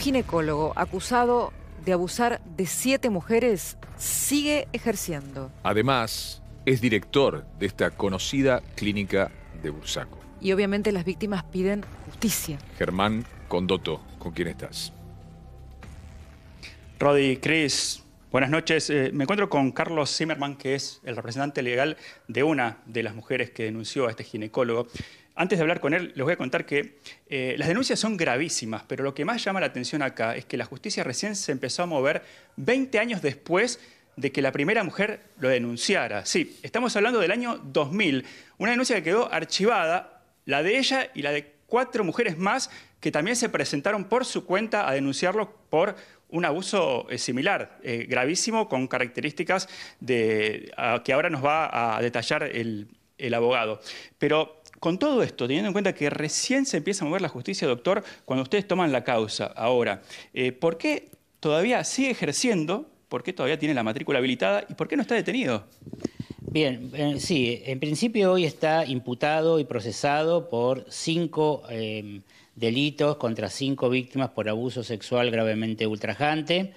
Un ginecólogo acusado de abusar de siete mujeres sigue ejerciendo. Además, es director de esta conocida clínica de Bursaco. Y obviamente las víctimas piden justicia. Germán Condoto, ¿con quién estás? Rodi, Chris, buenas noches. Eh, me encuentro con Carlos Zimmerman, que es el representante legal de una de las mujeres que denunció a este ginecólogo. Antes de hablar con él, les voy a contar que eh, las denuncias son gravísimas, pero lo que más llama la atención acá es que la justicia recién se empezó a mover 20 años después de que la primera mujer lo denunciara. Sí, estamos hablando del año 2000, una denuncia que quedó archivada, la de ella y la de cuatro mujeres más que también se presentaron por su cuenta a denunciarlo por un abuso eh, similar, eh, gravísimo, con características que ahora nos va a detallar el, el abogado. Pero con todo esto, teniendo en cuenta que recién se empieza a mover la justicia, doctor, cuando ustedes toman la causa ahora, eh, ¿por qué todavía sigue ejerciendo? ¿Por qué todavía tiene la matrícula habilitada? ¿Y por qué no está detenido? Bien, eh, sí, en principio hoy está imputado y procesado por cinco em, delitos contra cinco víctimas por abuso sexual gravemente ultrajante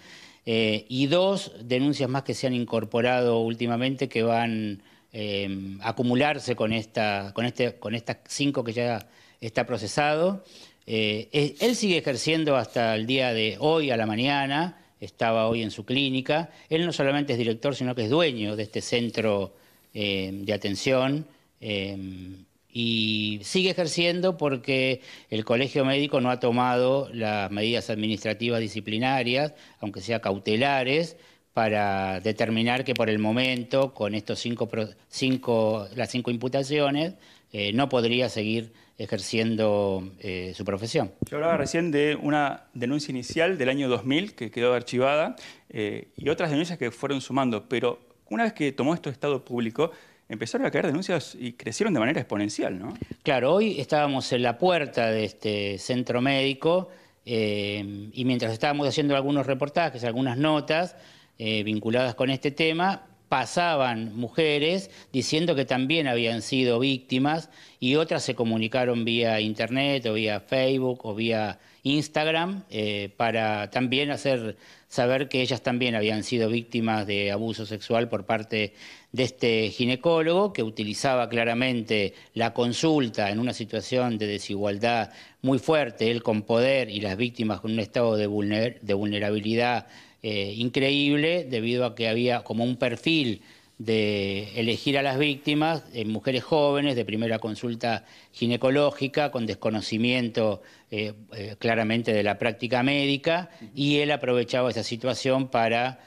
eh, y dos denuncias más que se han incorporado últimamente que van Em, acumularse con, esta, con, este, con estas cinco que ya está procesado. Eh, él sigue ejerciendo hasta el día de hoy a la mañana, estaba hoy en su clínica. Él no solamente es director, sino que es dueño de este centro em, de atención em, y sigue ejerciendo porque el colegio médico no ha tomado las medidas administrativas disciplinarias, aunque sea cautelares, para determinar que por el momento, con estos cinco, cinco las cinco imputaciones, eh, no podría seguir ejerciendo eh, su profesión. Yo hablaba recién de una denuncia inicial del año 2000 que quedó archivada eh, y otras denuncias que fueron sumando, pero una vez que tomó esto Estado público, empezaron a caer denuncias y crecieron de manera exponencial, ¿no? Claro, hoy estábamos en la puerta de este centro médico y mientras estábamos haciendo algunos reportajes, algunas notas, eh, vinculadas con este tema, pasaban mujeres diciendo que también habían sido víctimas y otras se comunicaron vía internet o vía Facebook o vía Instagram eh, para también hacer saber que ellas también habían sido víctimas de abuso sexual por parte de este ginecólogo que utilizaba claramente la consulta en una situación de desigualdad muy fuerte, él con poder y las víctimas con un estado de vulnerabilidad eh, increíble debido a que había como un perfil de elegir a las víctimas, mujeres jóvenes de primera consulta ginecológica, con desconocimiento eh, eh, claramente de la práctica médica, y él aprovechaba esa situación para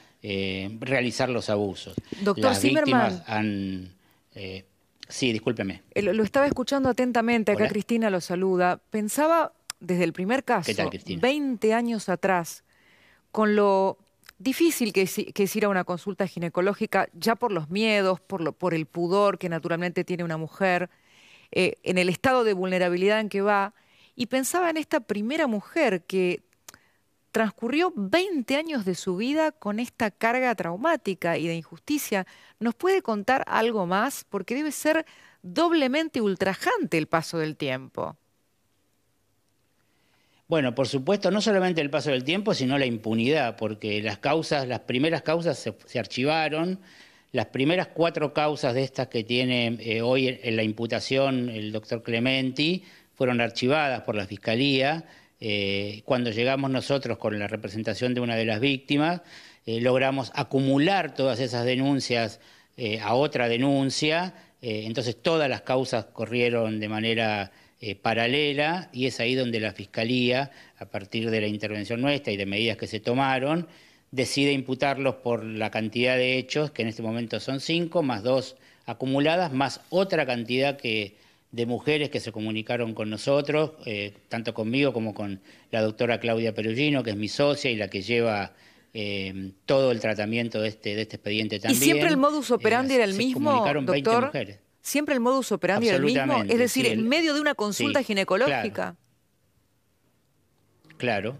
realizar los abusos. Doctor las víctimas han... sí, discúlpeme. Lo, estaba escuchando atentamente, acá Cristina lo saluda. Pensaba desde el primer caso, 20 años atrás, con lo difícil que es, ir a una consulta ginecológica ya por los miedos, por, por el pudor que naturalmente tiene una mujer, eh, en el estado de vulnerabilidad en que va, y pensaba en esta primera mujer que transcurrió 20 años de su vida con esta carga traumática y de injusticia. ¿Nos puede contar algo más? Porque debe ser doblemente ultrajante el paso del tiempo. Bueno, por supuesto, no solamente el paso del tiempo, sino la impunidad, porque las causas, las primeras causas se, archivaron, las primeras cuatro causas de estas que tiene eh, hoy en la imputación el doctor Clementi fueron archivadas por la Fiscalía. Eh, cuando llegamos nosotros con la representación de una de las víctimas, eh, logramos acumular todas esas denuncias a otra denuncia, entonces todas las causas corrieron de manera eh, paralela y es ahí donde la Fiscalía, a partir de la intervención nuestra y de medidas que se tomaron, decide imputarlos por la cantidad de hechos, que en este momento son cinco, más dos acumuladas, más otra cantidad que, de mujeres que se comunicaron con nosotros, eh, tanto conmigo como con la doctora Claudia Perugino, que es mi socia y la que lleva eh, todo el tratamiento de este, de este expediente también. ¿Y siempre el modus operandi era el mismo, doctor? mujeres siempre el modus operandi el mismo, es decir, en medio de una consulta ginecológica. Claro.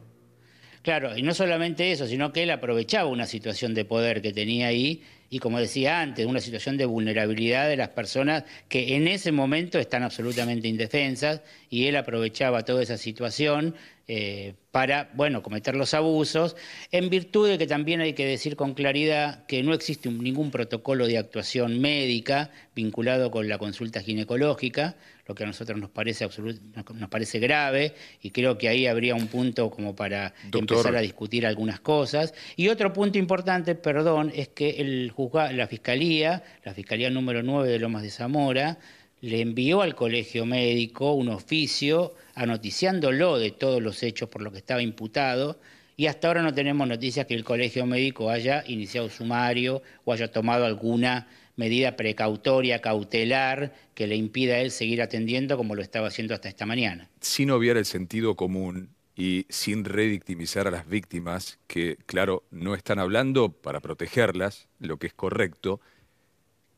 Claro, y no solamente eso, sino que él aprovechaba una situación de poder que tenía ahí y como decía antes, una situación de vulnerabilidad de las personas que en ese momento están absolutamente indefensas y él aprovechaba toda esa situación eh, para, bueno, cometer los abusos, en virtud de que también hay que decir con claridad que no existe ningún protocolo de actuación médica vinculado con la consulta ginecológica, lo que a nosotros nos parece nos parece grave y creo que ahí habría un punto como para empezar a discutir algunas cosas. Y otro punto importante, perdón, es que el la Fiscalía, la Fiscalía número 9 de Lomas de Zamora, le envió al colegio médico un oficio anoticiándolo de todos los hechos por los que estaba imputado y hasta ahora no tenemos noticias que el colegio médico haya iniciado sumario o haya tomado alguna medida precautoria, cautelar, que le impida a él seguir atendiendo como lo estaba haciendo hasta esta mañana. Si no hubiera el sentido común y sin redictimizar a las víctimas, que claro, no están hablando para protegerlas, lo que es correcto,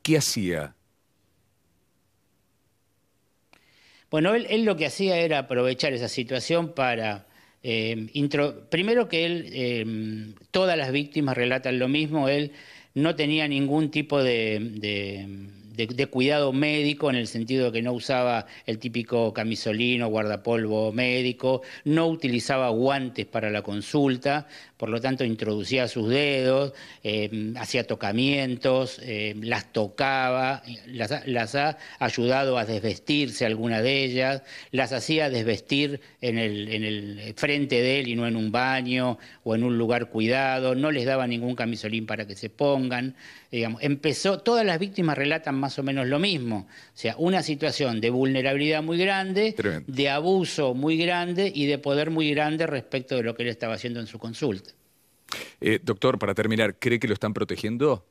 ¿qué hacía Bueno, él, lo que hacía era aprovechar esa situación para... Eh, primero que él, eh, todas las víctimas relatan lo mismo, él no tenía ningún tipo de, cuidado médico en el sentido de que no usaba el típico camisolino, guardapolvo médico, no utilizaba guantes para la consulta, por lo tanto introducía sus dedos, eh, hacía tocamientos, eh, las tocaba, las, ha ayudado a desvestirse alguna de ellas, las hacía desvestir en el, en el frente de él y no en un baño o en un lugar cuidado, no les daba ningún camisolín para que se pongan, digamos, empezó, todas las víctimas relatan más o menos lo mismo, o sea, una situación de vulnerabilidad muy grande, de abuso muy grande y de poder muy grande respecto de lo que él estaba haciendo en su consulta. Eh, doctor, para terminar, ¿cree que lo están protegiendo?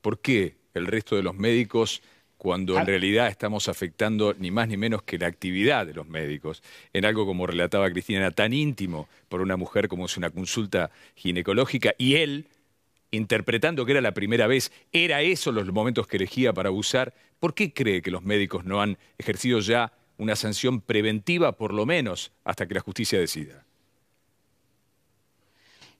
¿Por qué el resto de los médicos, cuando en ah. realidad estamos afectando ni más ni menos que la actividad de los médicos, en algo como relataba Cristina, tan íntimo por una mujer como es una consulta ginecológica, y él interpretando que era la primera vez, era eso los momentos que elegía para abusar, ¿por qué cree que los médicos no han ejercido ya una sanción preventiva, por lo menos, hasta que la justicia decida?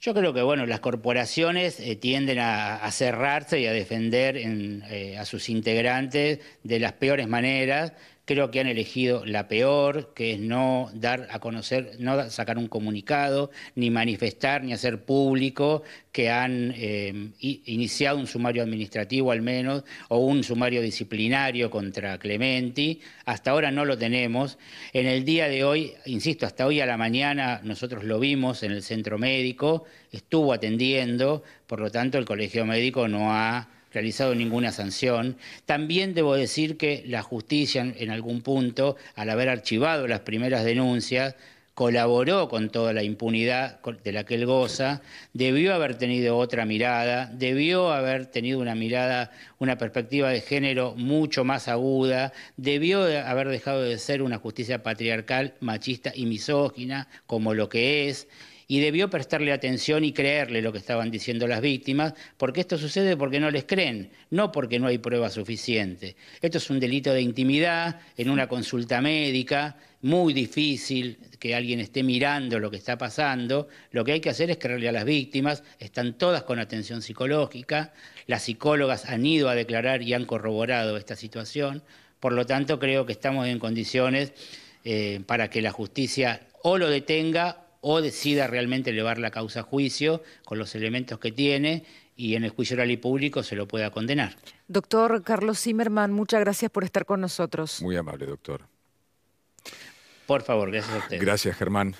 Yo creo que bueno, las corporaciones eh, tienden a, cerrarse y a defender eh, a sus integrantes de las peores maneras Creo que han elegido la peor, que es no dar a conocer, no sacar un comunicado, ni manifestar, ni hacer público que han eh, iniciado un sumario administrativo al menos, o un sumario disciplinario contra Clementi. Hasta ahora no lo tenemos. En el día de hoy, insisto, hasta hoy a la mañana nosotros lo vimos en el centro médico, estuvo atendiendo, por lo tanto el colegio médico no ha realizado ninguna sanción. También debo decir que la justicia en algún punto, al haber archivado las primeras denuncias, colaboró con toda la impunidad de la que él goza, debió haber tenido otra mirada, debió haber tenido una mirada, una perspectiva de género mucho más aguda, debió haber dejado de ser una justicia patriarcal, machista y misógina, como lo que es y debió prestarle atención y creerle lo que estaban diciendo las víctimas, porque esto sucede porque no les creen, no porque no hay prueba suficiente. Esto es un delito de intimidad en una consulta médica, muy difícil que alguien esté mirando lo que está pasando. Lo que hay que hacer es creerle a las víctimas, están todas con atención psicológica, las psicólogas han ido a declarar y han corroborado esta situación, por lo tanto creo que estamos en condiciones eh, para que la justicia o lo detenga o decida realmente elevar la causa a juicio con los elementos que tiene y en el juicio oral y público se lo pueda condenar. Doctor Carlos Zimmerman, muchas gracias por estar con nosotros. Muy amable, doctor. Por favor, gracias a usted. Gracias, Germán.